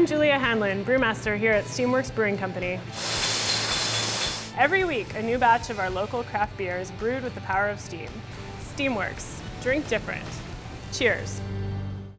I'm Julia Hanlon, brewmaster here at Steamworks Brewing Company. Every week, a new batch of our local craft beer is brewed with the power of steam. Steamworks, drink different. Cheers.